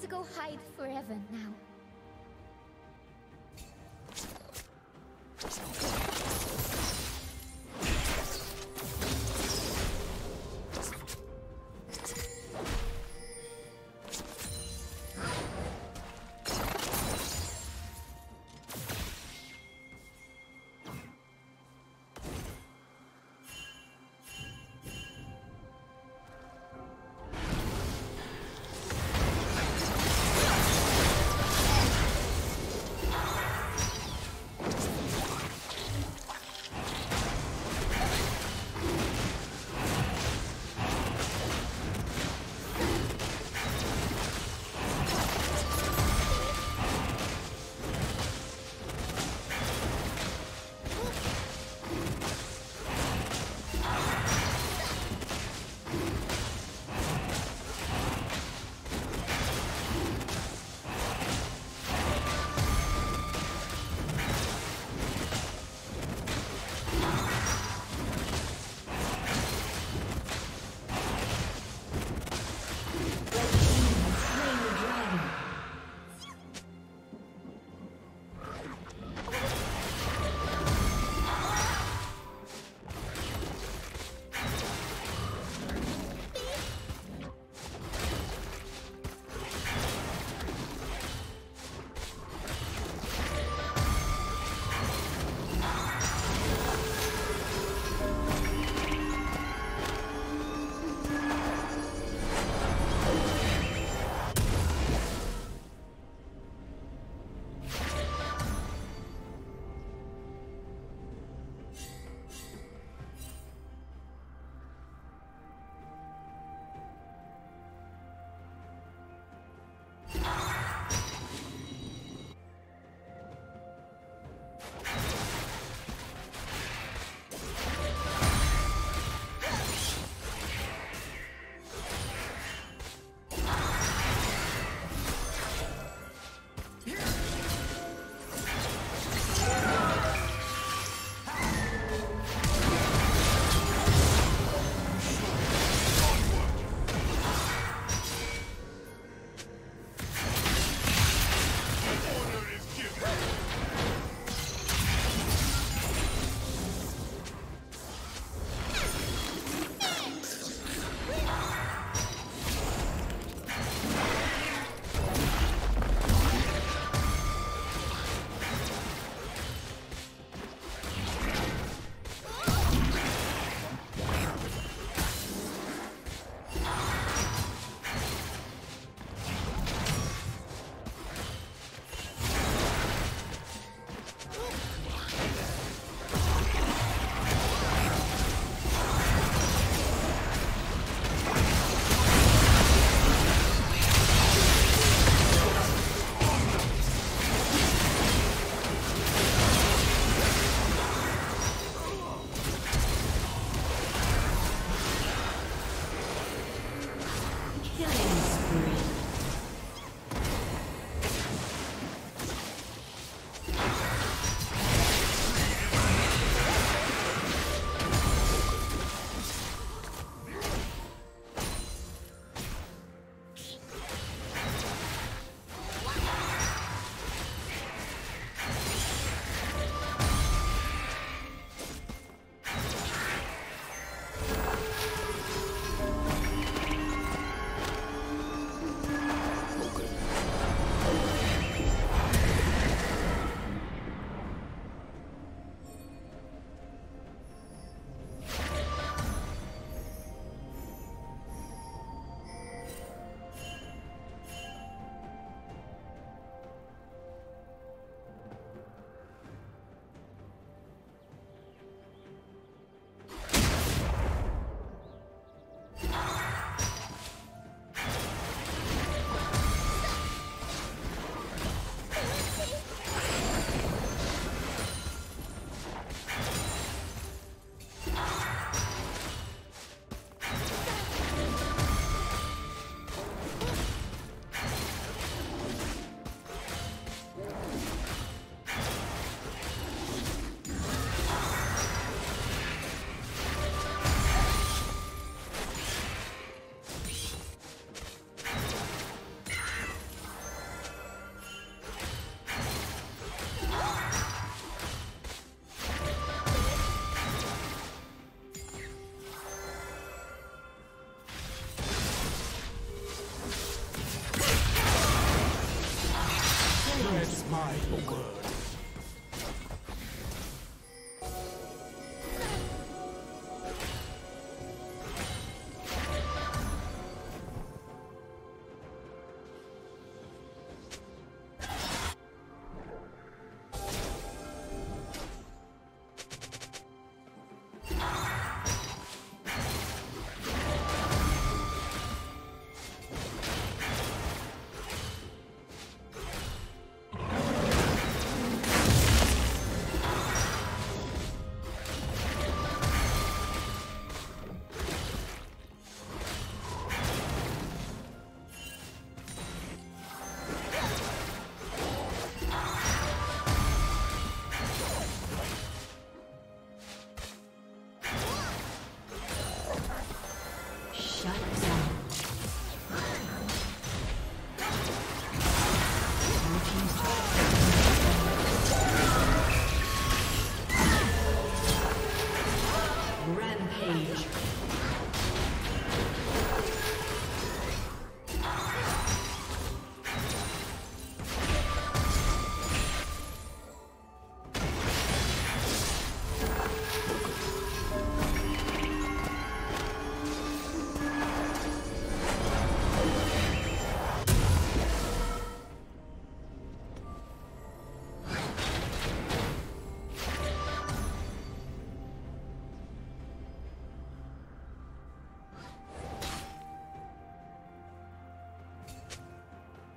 to go hide forever now.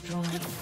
destroyed.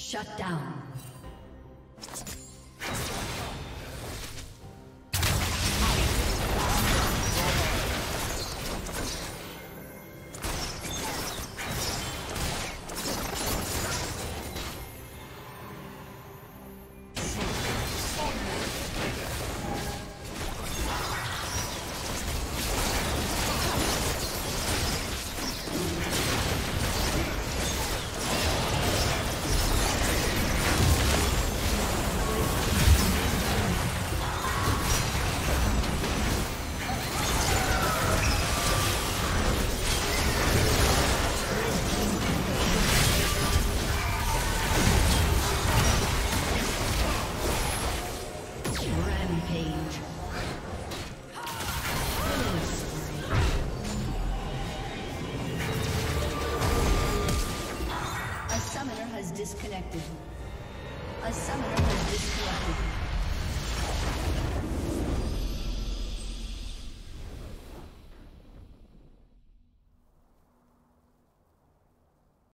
has disconnected.